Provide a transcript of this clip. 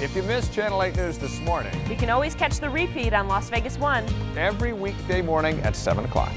If you missed Channel 8 News this morning, You can always catch the repeat on Las Vegas 1. every weekday morning at 7 o'clock.